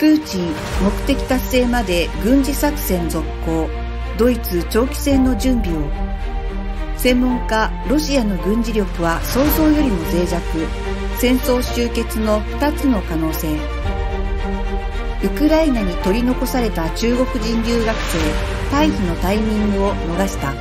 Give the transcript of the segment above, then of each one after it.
プーチン目的達成まで軍事作戦続行ドイツ長期戦の準備を専門家ロシアの軍事力は想像よりも脆弱戦争終結の2つの可能性ウクライナに取り残された中国人留学生退避のタイミングを逃した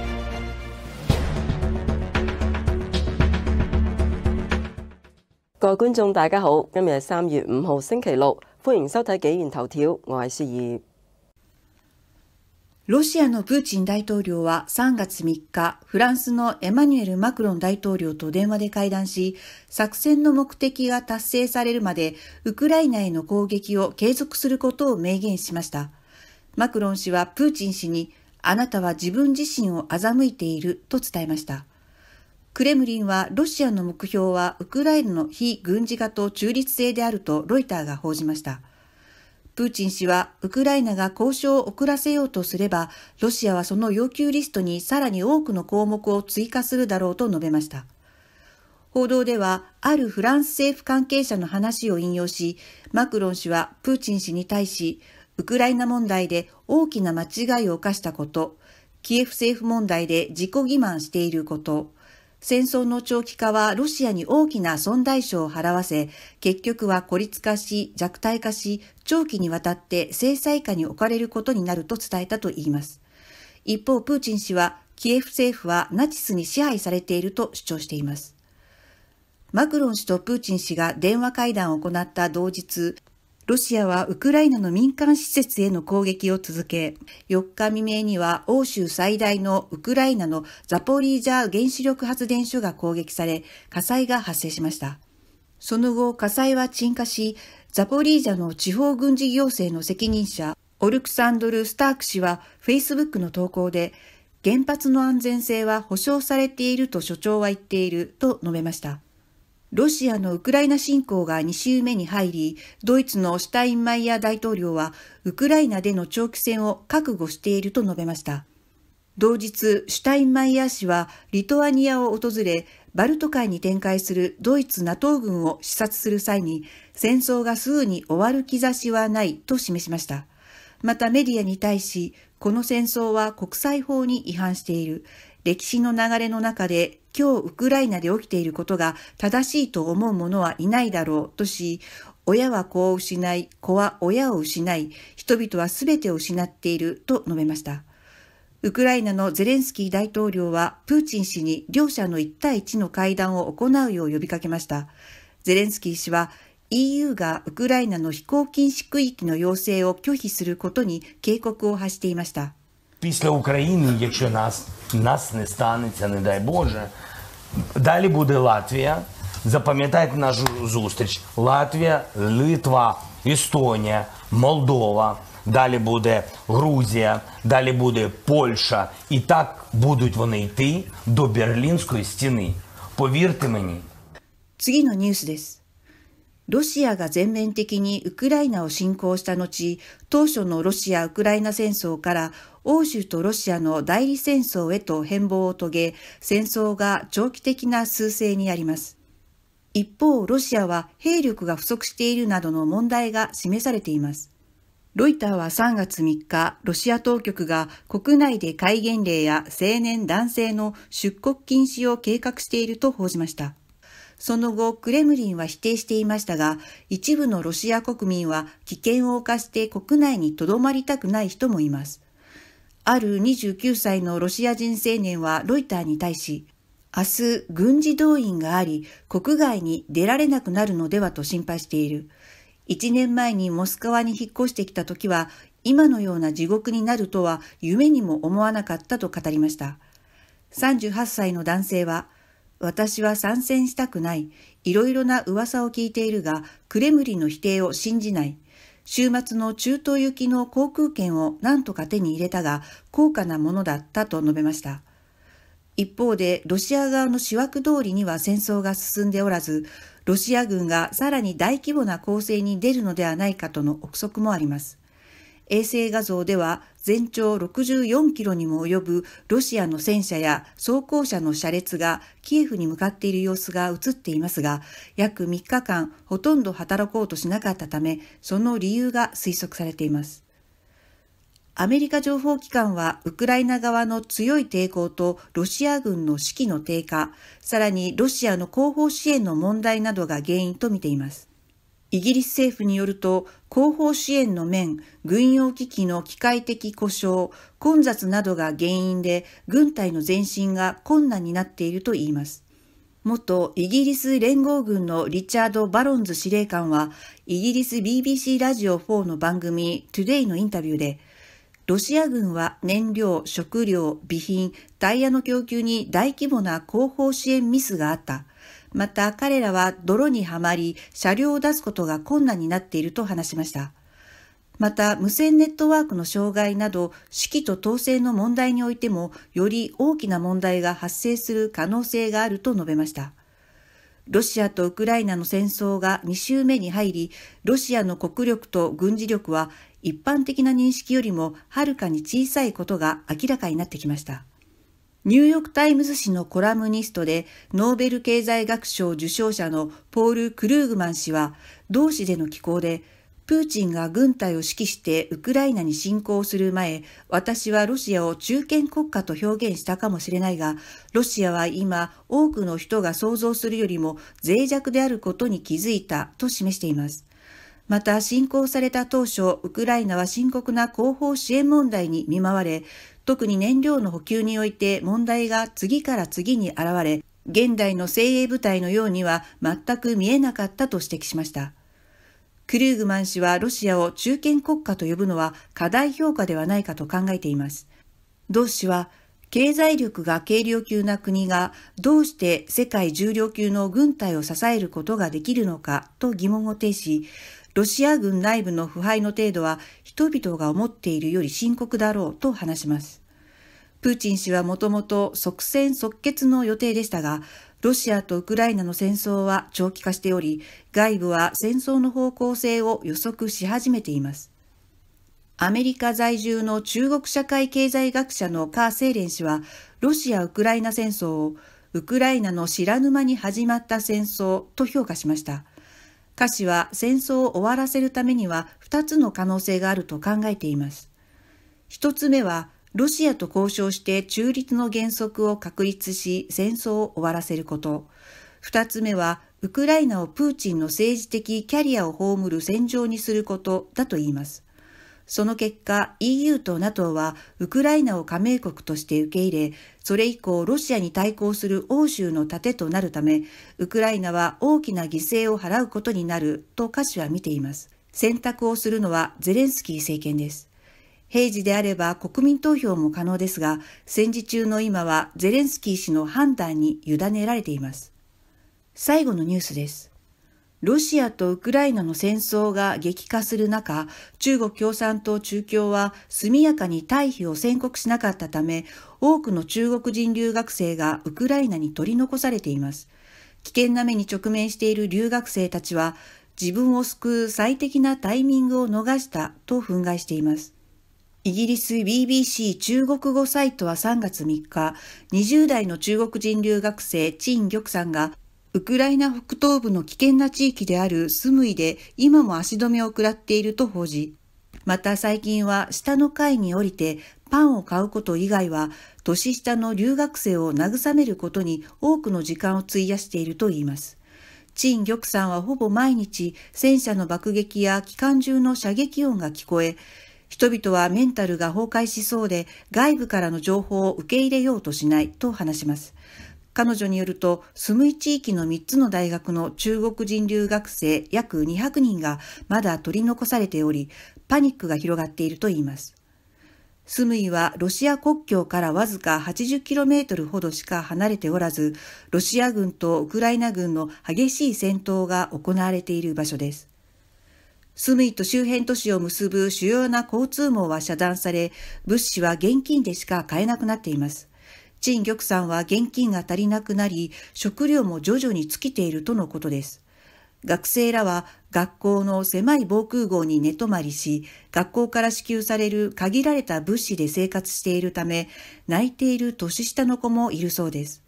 各位觀眾大家好，今日係三月五號星期六，歡迎收睇紀元頭條，我係思怡。ロシアのプーチン大統領は3月3日、フランスのエマニュエル・マクロン大統領と電話で会談し、作戦の目的が達成されるまで、ウクライナへの攻撃を継続することを明言しました。マクロン氏はプーチン氏に、あなたは自分自身を欺いていると伝えました。クレムリンはロシアの目標はウクライナの非軍事化と中立性であるとロイターが報じました。プーチン氏は、ウクライナが交渉を遅らせようとすれば、ロシアはその要求リストにさらに多くの項目を追加するだろうと述べました。報道では、あるフランス政府関係者の話を引用し、マクロン氏はプーチン氏に対し、ウクライナ問題で大きな間違いを犯したこと、キエフ政府問題で自己欺瞞していること、戦争の長期化はロシアに大きな損害賞を払わせ、結局は孤立化し、弱体化し、長期にわたって制裁下に置かれることになると伝えたといいます。一方、プーチン氏は、キエフ政府はナチスに支配されていると主張しています。マクロン氏とプーチン氏が電話会談を行った同日、ロシアはウクライナの民間施設への攻撃を続け、4日未明には欧州最大のウクライナのザポリージャ原子力発電所が攻撃され、火災が発生しました。その後、火災は鎮火し、ザポリージャの地方軍事行政の責任者、オルクサンドル・スターク氏は Facebook の投稿で、原発の安全性は保障されていると所長は言っていると述べました。ロシアのウクライナ侵攻が2週目に入り、ドイツのシュタインマイヤー大統領は、ウクライナでの長期戦を覚悟していると述べました。同日、シュタインマイヤー氏は、リトアニアを訪れ、バルト海に展開するドイツ NATO 軍を視察する際に、戦争がすぐに終わる兆しはないと示しました。またメディアに対し、この戦争は国際法に違反している。歴史の流れの中で今日ウクライナで起きていることが正しいと思う者はいないだろうとし、親は子を失い、子は親を失い、人々は全てを失っていると述べました。ウクライナのゼレンスキー大統領はプーチン氏に両者の1対1の会談を行うよう呼びかけました。ゼレンスキー氏は EU がウクライナの飛行禁止区域の要請を拒否することに警告を発していました。Після України, якщо нас нас не станеться, не дай Боже, далі буде Латвія. Запам'ятайте нашу зустріч: Латвія, Литва, Естонія, Молдова. Далі буде Грузія, далі буде Польща. І так будуть вони йти до Берлінської стіни. Повірте мені. 次のニュースです。 ロシアが全面的にウクライナを侵攻した後、当初のロシア・ウクライナ戦争から欧州とロシアの代理戦争へと変貌を遂げ、戦争が長期的な趨勢にあります。一方、ロシアは兵力が不足しているなどの問題が示されています。ロイターは3月3日、ロシア当局が国内で戒厳令や青年男性の出国禁止を計画していると報じました。その後、クレムリンは否定していましたが、一部のロシア国民は危険を冒して国内に留まりたくない人もいます。ある29歳のロシア人青年はロイターに対し、明日軍事動員があり、国外に出られなくなるのではと心配している。1年前にモスクワに引っ越してきた時は、今のような地獄になるとは夢にも思わなかったと語りました。38歳の男性は、私は参戦したくない。いろいろな噂を聞いているが、クレムリンの否定を信じない。週末の中東行きの航空券を何とか手に入れたが高価なものだったと述べました。一方でロシア側の思惑通りには戦争が進んでおらず、ロシア軍がさらに大規模な攻勢に出るのではないかとの憶測もあります。衛星画像では全長64キロにも及ぶロシアの戦車や装甲車の車列がキエフに向かっている様子が映っていますが、約3日間ほとんど働こうとしなかったため、その理由が推測されています。アメリカ情報機関はウクライナ側の強い抵抗とロシア軍の士気の低下、さらにロシアの後方支援の問題などが原因とみています。イギリス政府によると、後方支援の面、軍用機器の機械的故障、混雑などが原因で軍隊の前進が困難になっているといいます。元イギリス連合軍のリチャード・バロンズ司令官は、イギリス BBC ラジオ4の番組 Today のインタビューで、ロシア軍は燃料、食料、備品、タイヤの供給に大規模な後方支援ミスがあった。また彼らは泥にはまり車両を出すことが困難になっていると話しました。また無線ネットワークの障害など指揮と統制の問題においてもより大きな問題が発生する可能性があると述べました。ロシアとウクライナの戦争が2週目に入り、ロシアの国力と軍事力は一般的な認識よりもはるかに小さいことが明らかになってきました。ニューヨークタイムズ紙のコラムニストでノーベル経済学賞受賞者のポール・クルーグマン氏は同紙での寄稿でプーチンが軍隊を指揮してウクライナに侵攻する前、私はロシアを中堅国家と表現したかもしれないが、ロシアは今多くの人が想像するよりも脆弱であることに気づいたと示しています。また侵攻された当初、ウクライナは深刻な後方支援問題に見舞われ、特に燃料の補給において問題が次から次に現れ、現代の精鋭部隊のようには全く見えなかったと指摘しました。クルーグマン氏はロシアを中堅国家と呼ぶのは過大評価ではないかと考えています。同氏は、経済力が軽量級な国がどうして世界重量級の軍隊を支えることができるのかと疑問を呈し、ロシア軍内部の腐敗の程度は人々が思っているより深刻だろうと話します。プーチン氏はもともと即戦即決の予定でしたが、ロシアとウクライナの戦争は長期化しており、外部は戦争の方向性を予測し始めています。アメリカ在住の中国社会経済学者のカー・セーレン氏は、ロシア・ウクライナ戦争をウクライナの知らぬ間に始まった戦争と評価しました。歌詞は戦争を終わらせるためには2つの可能性があると考えています。1つ目は、ロシアと交渉して中立の原則を確立し戦争を終わらせること。2つ目は、ウクライナをプーチンの政治的キャリアを葬る戦場にすることだと言います。その結果 EU と NATO はウクライナを加盟国として受け入れ、それ以降ロシアに対抗する欧州の盾となるため、ウクライナは大きな犠牲を払うことになると歌詞は見ています。選択をするのはゼレンスキー政権です。平時であれば国民投票も可能ですが、戦時中の今はゼレンスキー氏の判断に委ねられています。最後のニュースです。ロシアとウクライナの戦争が激化する中、中国共産党中共は速やかに退避を宣告しなかったため、多くの中国人留学生がウクライナに取り残されています。危険な目に直面している留学生たちは、自分を救う最適なタイミングを逃したと憤慨しています。イギリス BBC 中国語サイトは3月3日、20代の中国人留学生陳玉さんがウクライナ北東部の危険な地域であるスムイで今も足止めを食らっていると報じ、また最近は下の階に降りてパンを買うこと以外は年下の留学生を慰めることに多くの時間を費やしているといいます。陳玉さんはほぼ毎日戦車の爆撃や機関銃の射撃音が聞こえ、人々はメンタルが崩壊しそうで外部からの情報を受け入れようとしないと話します。彼女によると、スムイ地域の3つの大学の中国人留学生約200人がまだ取り残されており、パニックが広がっているといいます。スムイはロシア国境からわずか 80km ほどしか離れておらず、ロシア軍とウクライナ軍の激しい戦闘が行われている場所です。スムイと周辺都市を結ぶ主要な交通網は遮断され、物資は現金でしか買えなくなっています。陳玉さんは現金が足りなくなり、食料も徐々に尽きているとのことです。学生らは学校の狭い防空壕に寝泊まりし、学校から支給される限られた物資で生活しているため、泣いている年下の子もいるそうです。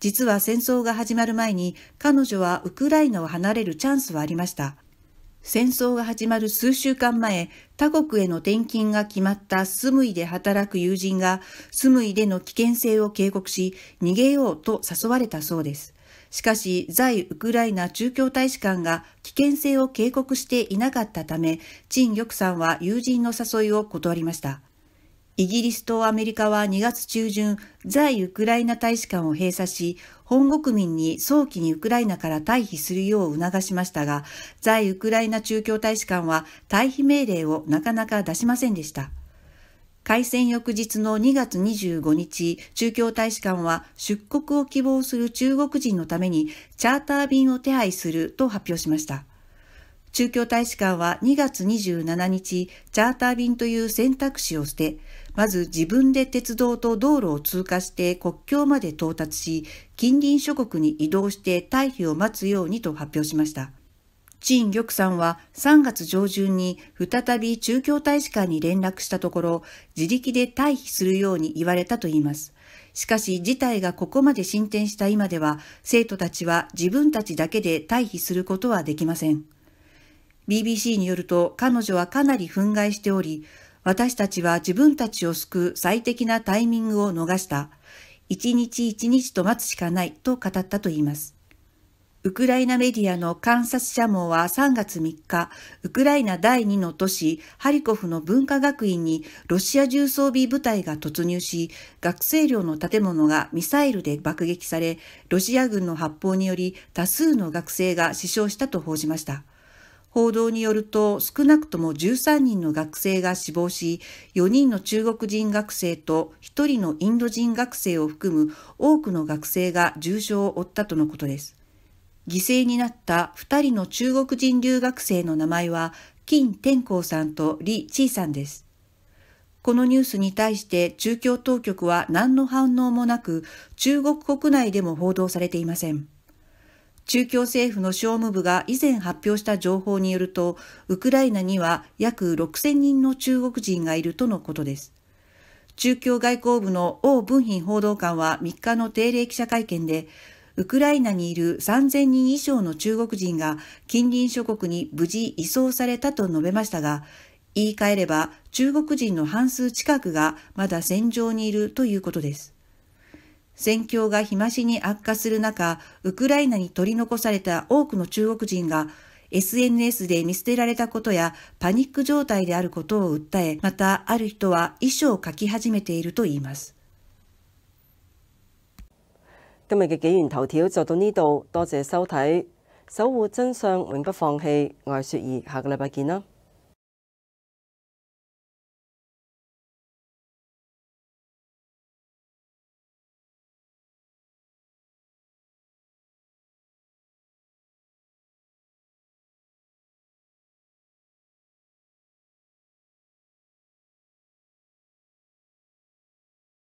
実は戦争が始まる前に彼女はウクライナを離れるチャンスはありました。戦争が始まる数週間前、他国への転勤が決まったスムイで働く友人が、スムイでの危険性を警告し、逃げようと誘われたそうです。しかし、在ウクライナ中京大使館が危険性を警告していなかったため、陳玉さんは友人の誘いを断りました。イギリスとアメリカは2月中旬、在ウクライナ大使館を閉鎖し、本国民に早期にウクライナから退避するよう促しましたが、在ウクライナ中京大使館は退避命令をなかなか出しませんでした。開戦翌日の2月25日、中京大使館は出国を希望する中国人のためにチャーター便を手配すると発表しました。中京大使館は2月27日、チャーター便という選択肢を捨て、まず自分で鉄道と道路を通過して国境まで到達し、近隣諸国に移動して退避を待つようにと発表しました。陳玉さんは3月上旬に再び中京大使館に連絡したところ、自力で退避するように言われたといいます。しかし事態がここまで進展した今では、生徒たちは自分たちだけで退避することはできません。BBC によると彼女はかなり憤慨しており、私たちは自分たちを救う最適なタイミングを逃した。一日一日と待つしかないと語ったといいます。ウクライナメディアの観察者網は3月3日、ウクライナ第2の都市ハリコフの文化学院にロシア重装備部隊が突入し、学生寮の建物がミサイルで爆撃され、ロシア軍の発砲により多数の学生が死傷したと報じました。報道によると少なくとも13人の学生が死亡し、4人の中国人学生と1人のインド人学生を含む多くの学生が重傷を負ったとのことです。犠牲になった2人の中国人留学生の名前は、金天功さんと李チーさんです。このニュースに対して中共当局は何の反応もなく、中国国内でも報道されていません。中共政府の商務部が以前発表した情報によると、ウクライナには約6000人の中国人がいるとのことです。中共外交部の王文賓報道官は3日の定例記者会見で、ウクライナにいる3000人以上の中国人が近隣諸国に無事移送されたと述べましたが、言い換えれば中国人の半数近くがまだ戦場にいるということです。戦況が日増しに悪化する中、ウクライナに取り残された多くの中国人が SNS で見捨てられたことやパニック状態であることを訴え、またある人は遺書を書き始めているといいます。今日嘅紀元頭條就到呢度，多謝收睇，守護真相永不放棄。我係雪兒，下個禮拜見啦。